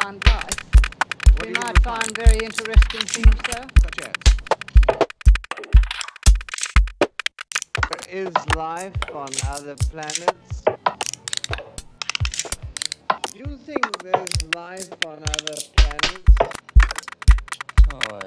find life. What we might find, very interesting things, though. Such as? There is life on other planets? Do you think there's life on other planets? Oh,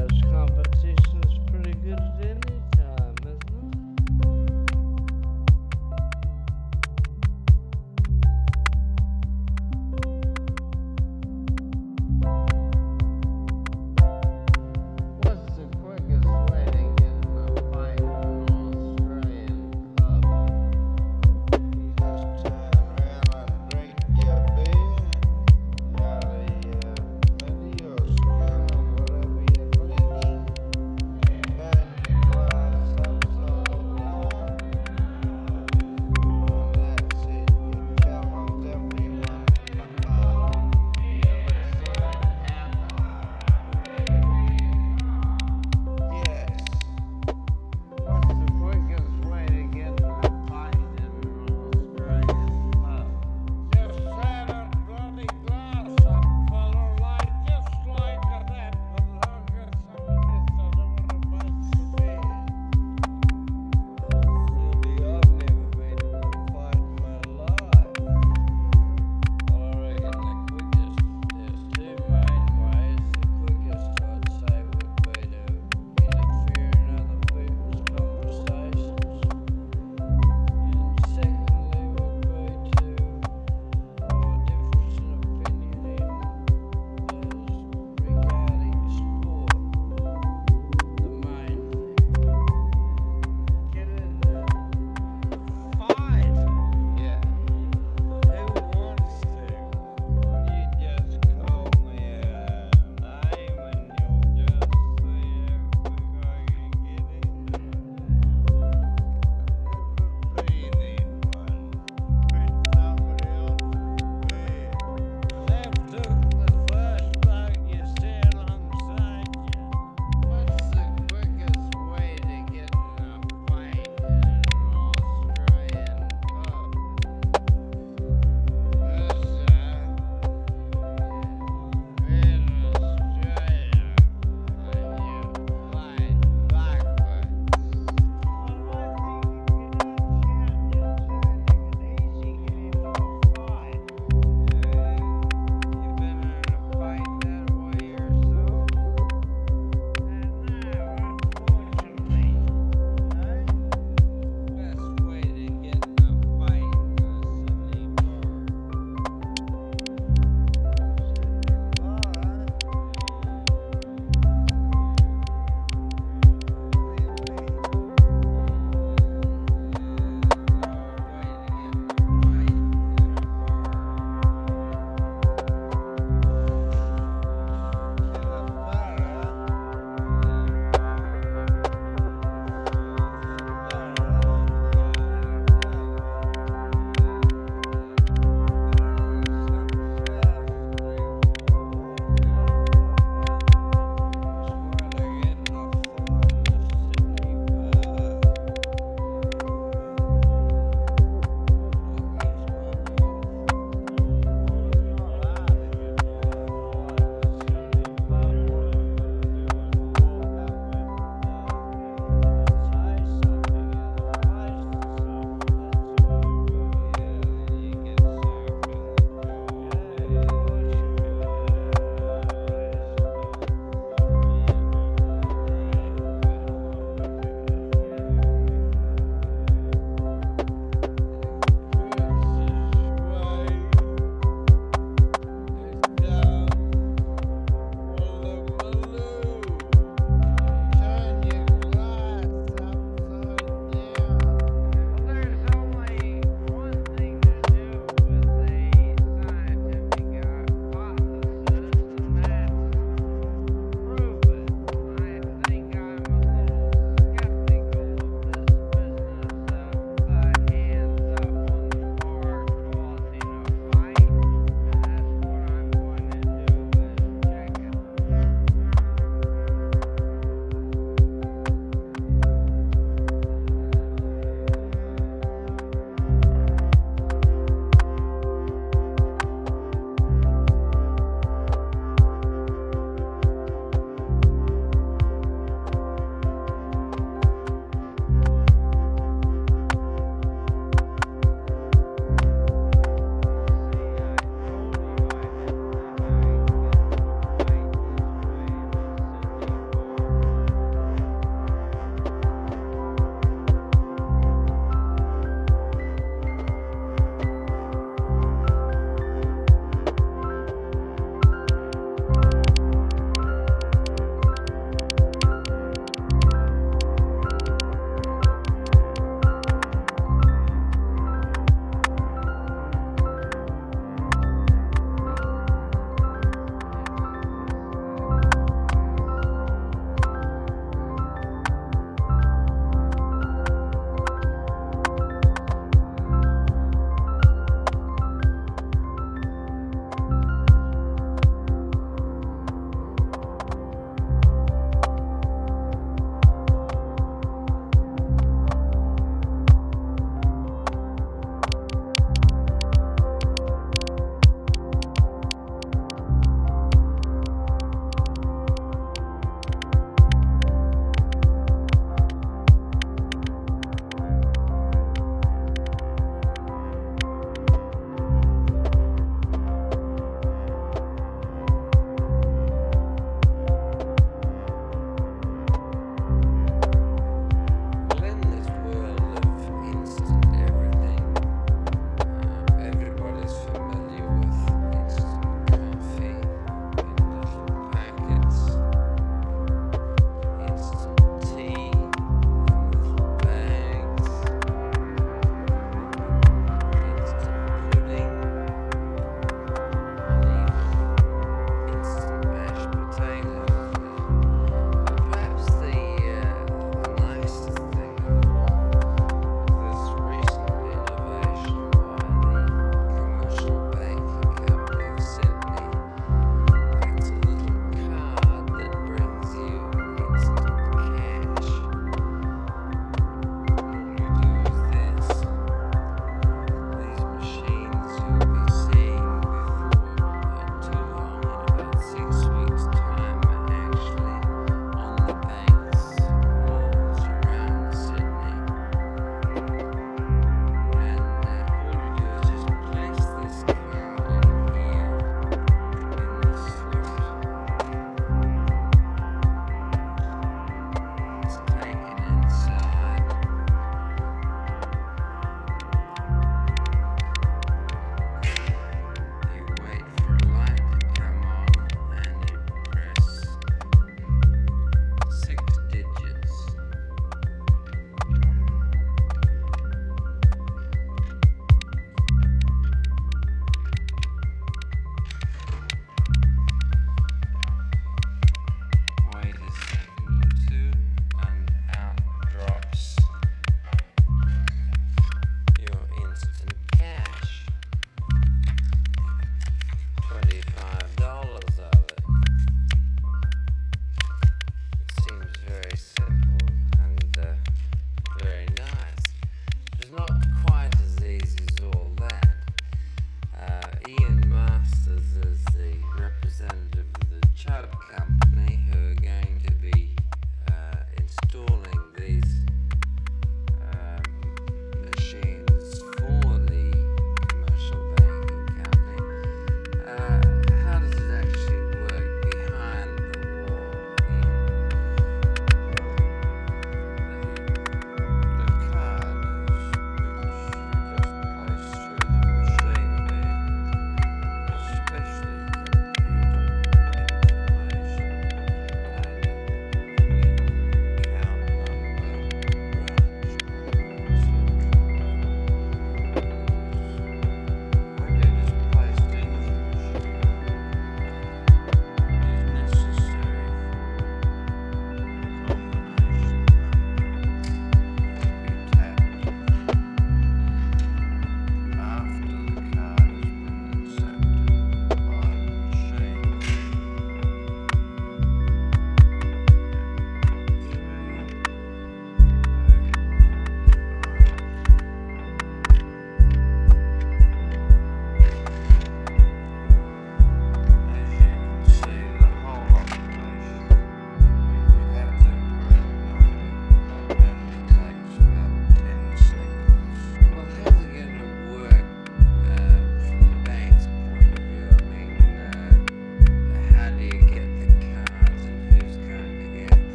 Because competition's pretty good at anything.